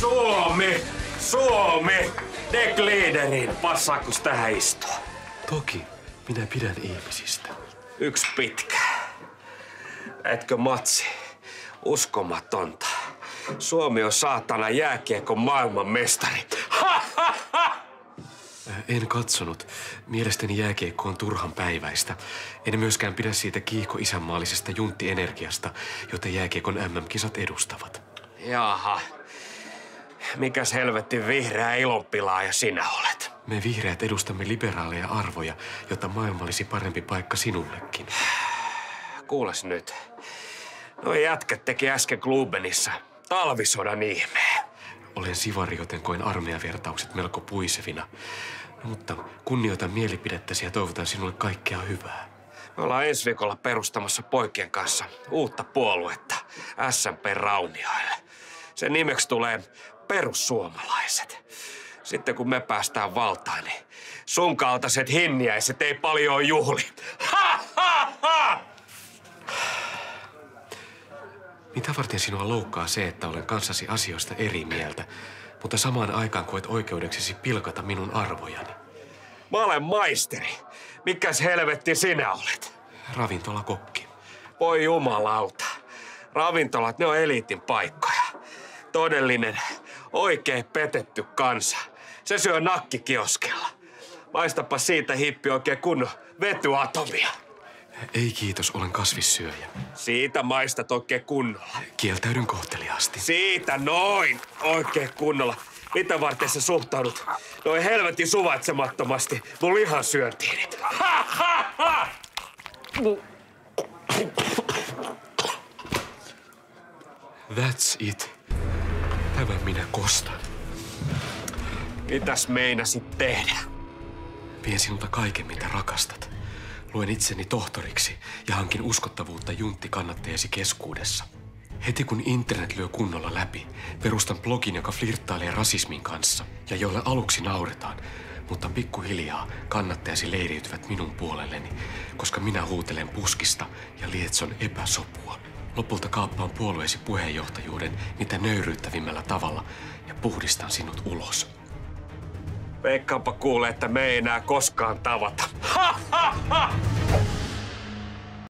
Suomi! Suomi! De Gliederin, passaako tähän istua? Toki, minä pidän ihmisistä. Yksi pitkä. Etkö matsi? Uskomatonta. Suomi on saatana jääkiekon maailman mestari. Ha, ha, ha! En katsonut. Mielestäni jääkiekko on turhan päiväistä. En myöskään pidä siitä kiihko isänmaallisesta junttienergiasta, jota jääkiekon MM-kisat edustavat. Jaha. Mikäs helvetti vihreä ilonpilaaja sinä olet? Me vihreät edustamme liberaaleja arvoja, jotta maailma olisi parempi paikka sinullekin. Kuules nyt. No jätkät teki äsken Klubenissa talvisodan ihmeen. Olen sivari, joten koin armeijavertaukset melko puisevina. Mutta kunnioitan mielipidettäsi ja toivotan sinulle kaikkea hyvää. Me ollaan ensi viikolla perustamassa poikien kanssa uutta puoluetta SMP Raunioille. Sen nimeksi tulee perussuomalaiset. Sitten kun me päästään valtaan, niin sun kaltaiset hinniäiset ei paljon juhli. Ha, ha, ha! Mitä varten sinua loukkaa se, että olen kanssasi asioista eri mieltä, mutta samaan aikaan koet oikeudeksesi pilkata minun arvojani? Mä olen maisteri. Mikäs helvetti sinä olet? Ravintolakokki. Voi jumalauta. Ravintolat, ne on eliitin paikkoja. Todellinen, oikein petetty kansa. Se syö nakkikioskella. Maistapa siitä hippi oikein kunnon vetyatomia. Ei kiitos, olen kasvissyöjä. Siitä maistat oikein kunnolla. Kieltäydyn kohteliaasti. Siitä noin, oikein kunnolla. Mitä varten sä suhtaudut noin helvetin suvaitsemattomasti mun lihan syöntiin? Ha, ha, ha! That's it. Tämän minä kostan. Mitäs meinasit tehdä? Vien sinulta kaiken, mitä rakastat. Luen itseni tohtoriksi ja hankin uskottavuutta juntti kannattajasi keskuudessa. Heti kun internet lyö kunnolla läpi, perustan blogin, joka flirttailee rasismin kanssa ja jolle aluksi nauretaan, mutta pikkuhiljaa kannattajasi leiriytyvät minun puolelleni, koska minä huutelen puskista ja lietson epäsopua. Lopulta kaappaan puolueesi puheenjohtajuuden mitä nöyryyttävimmällä tavalla ja puhdistan sinut ulos. Veikkaanpa kuulee, että me ei enää koskaan tavata. Ha, ha, ha!